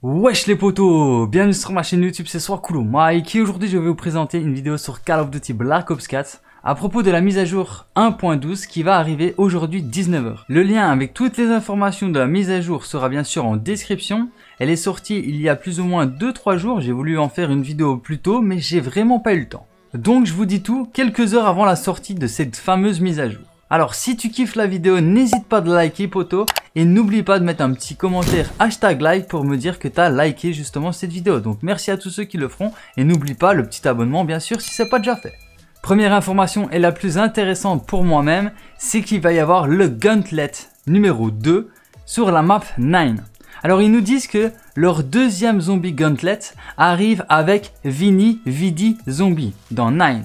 Wesh les potos, bienvenue sur ma chaîne YouTube, c'est Swakulu Mike et aujourd'hui je vais vous présenter une vidéo sur Call of Duty Black Ops 4 à propos de la mise à jour 1.12 qui va arriver aujourd'hui 19h. Le lien avec toutes les informations de la mise à jour sera bien sûr en description. Elle est sortie il y a plus ou moins 2-3 jours, j'ai voulu en faire une vidéo plus tôt mais j'ai vraiment pas eu le temps. Donc je vous dis tout quelques heures avant la sortie de cette fameuse mise à jour. Alors si tu kiffes la vidéo, n'hésite pas de liker poto et n'oublie pas de mettre un petit commentaire hashtag like pour me dire que tu as liké justement cette vidéo. Donc merci à tous ceux qui le feront et n'oublie pas le petit abonnement bien sûr si c'est pas déjà fait. Première information et la plus intéressante pour moi-même, c'est qu'il va y avoir le Gauntlet numéro 2 sur la map 9. Alors ils nous disent que leur deuxième zombie Gauntlet arrive avec Vini Vidi Zombie dans 9.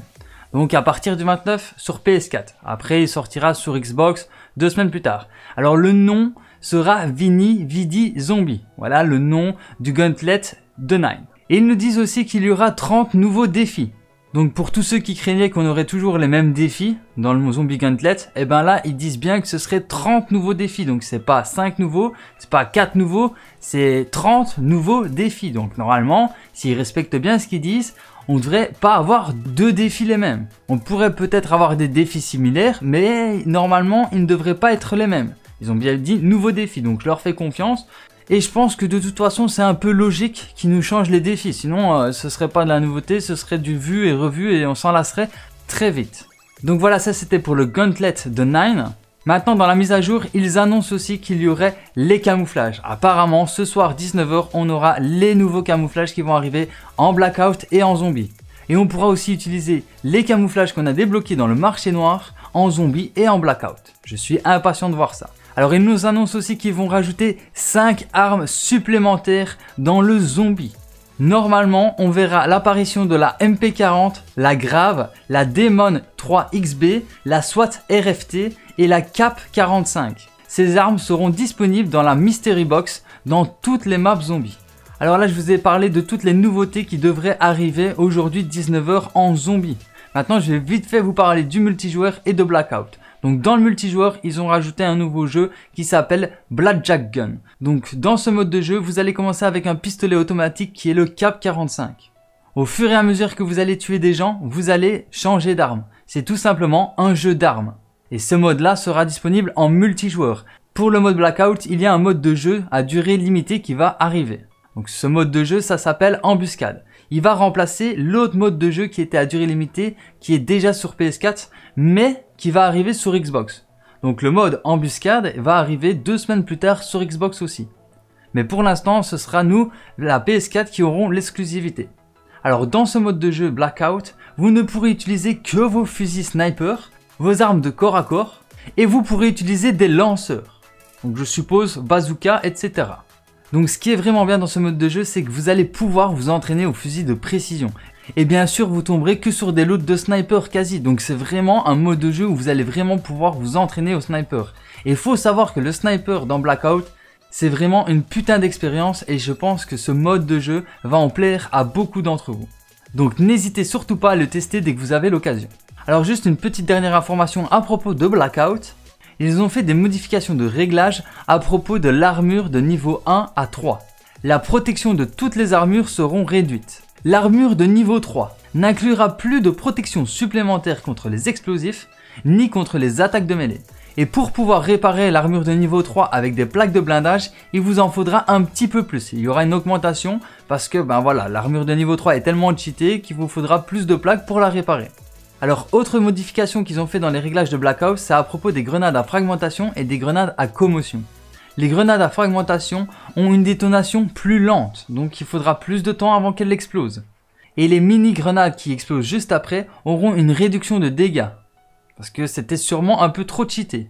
Donc à partir du 29 sur PS4. Après, il sortira sur Xbox deux semaines plus tard. Alors le nom sera Vini Vidi Zombie. Voilà le nom du Gauntlet de Nine. Et ils nous disent aussi qu'il y aura 30 nouveaux défis. Donc pour tous ceux qui craignaient qu'on aurait toujours les mêmes défis dans le Zombie Gauntlet, et eh ben là ils disent bien que ce serait 30 nouveaux défis. Donc c'est pas 5 nouveaux, c'est pas 4 nouveaux, c'est 30 nouveaux défis. Donc normalement, s'ils respectent bien ce qu'ils disent, on devrait pas avoir deux défis les mêmes. On pourrait peut-être avoir des défis similaires, mais normalement, ils ne devraient pas être les mêmes. Ils ont bien dit nouveaux défis, donc je leur fais confiance. Et je pense que de toute façon, c'est un peu logique qu'ils nous changent les défis. Sinon, euh, ce serait pas de la nouveauté, ce serait du vu et revu et on s'en lasserait très vite. Donc voilà, ça c'était pour le Gauntlet de Nine. Maintenant, dans la mise à jour, ils annoncent aussi qu'il y aurait les camouflages. Apparemment, ce soir 19h, on aura les nouveaux camouflages qui vont arriver en blackout et en zombie. Et on pourra aussi utiliser les camouflages qu'on a débloqués dans le marché noir en zombie et en blackout. Je suis impatient de voir ça. Alors ils nous annoncent aussi qu'ils vont rajouter 5 armes supplémentaires dans le zombie. Normalement, on verra l'apparition de la MP40, la Grave, la Demon 3XB, la SWAT RFT et la CAP 45. Ces armes seront disponibles dans la Mystery Box dans toutes les maps zombies. Alors là, je vous ai parlé de toutes les nouveautés qui devraient arriver aujourd'hui 19h en zombie. Maintenant, je vais vite fait vous parler du multijoueur et de Blackout. Donc dans le multijoueur, ils ont rajouté un nouveau jeu qui s'appelle Blackjack Gun. Donc dans ce mode de jeu, vous allez commencer avec un pistolet automatique qui est le Cap 45. Au fur et à mesure que vous allez tuer des gens, vous allez changer d'arme. C'est tout simplement un jeu d'armes. Et ce mode-là sera disponible en multijoueur. Pour le mode Blackout, il y a un mode de jeu à durée limitée qui va arriver. Donc ce mode de jeu, ça s'appelle Embuscade. Il va remplacer l'autre mode de jeu qui était à durée limitée, qui est déjà sur PS4, mais qui va arriver sur Xbox. Donc le mode Embuscade va arriver deux semaines plus tard sur Xbox aussi. Mais pour l'instant, ce sera nous, la PS4, qui aurons l'exclusivité. Alors dans ce mode de jeu Blackout, vous ne pourrez utiliser que vos fusils sniper, vos armes de corps à corps, et vous pourrez utiliser des lanceurs. Donc je suppose bazooka, etc. Donc ce qui est vraiment bien dans ce mode de jeu, c'est que vous allez pouvoir vous entraîner au fusil de précision. Et bien sûr, vous tomberez que sur des lots de sniper quasi. Donc c'est vraiment un mode de jeu où vous allez vraiment pouvoir vous entraîner au sniper. Et il faut savoir que le sniper dans Blackout, c'est vraiment une putain d'expérience et je pense que ce mode de jeu va en plaire à beaucoup d'entre vous. Donc n'hésitez surtout pas à le tester dès que vous avez l'occasion. Alors juste une petite dernière information à propos de Blackout. Ils ont fait des modifications de réglage à propos de l'armure de niveau 1 à 3. La protection de toutes les armures seront réduites. L'armure de niveau 3 n'inclura plus de protection supplémentaire contre les explosifs ni contre les attaques de mêlée. Et pour pouvoir réparer l'armure de niveau 3 avec des plaques de blindage, il vous en faudra un petit peu plus. Il y aura une augmentation parce que ben l'armure de niveau 3 est tellement cheatée qu'il vous faudra plus de plaques pour la réparer. Alors autre modification qu'ils ont fait dans les réglages de Blackout, c'est à propos des grenades à fragmentation et des grenades à commotion. Les grenades à fragmentation ont une détonation plus lente, donc il faudra plus de temps avant qu'elles explosent. Et les mini-grenades qui explosent juste après auront une réduction de dégâts, parce que c'était sûrement un peu trop cheaté.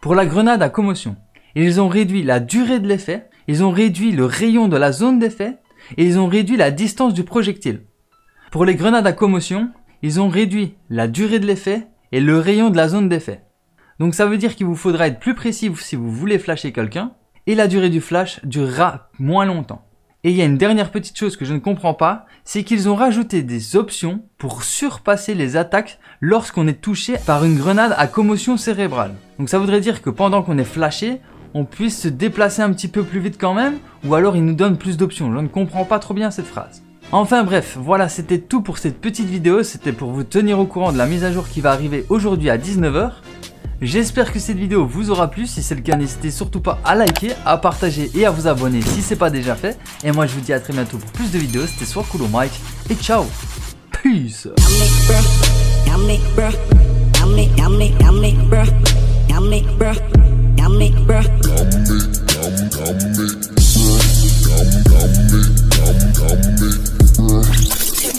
Pour la grenade à commotion, ils ont réduit la durée de l'effet, ils ont réduit le rayon de la zone d'effet, et ils ont réduit la distance du projectile. Pour les grenades à commotion, ils ont réduit la durée de l'effet et le rayon de la zone d'effet. Donc ça veut dire qu'il vous faudra être plus précis si vous voulez flasher quelqu'un, et la durée du flash durera moins longtemps. Et il y a une dernière petite chose que je ne comprends pas, c'est qu'ils ont rajouté des options pour surpasser les attaques lorsqu'on est touché par une grenade à commotion cérébrale. Donc ça voudrait dire que pendant qu'on est flashé, on puisse se déplacer un petit peu plus vite quand même, ou alors il nous donne plus d'options. Je ne comprends pas trop bien cette phrase. Enfin bref, voilà, c'était tout pour cette petite vidéo. C'était pour vous tenir au courant de la mise à jour qui va arriver aujourd'hui à 19h. J'espère que cette vidéo vous aura plu, si c'est le cas n'hésitez surtout pas à liker, à partager et à vous abonner si c'est pas déjà fait. Et moi je vous dis à très bientôt pour plus de vidéos, c'était soit cool Mike et ciao Peace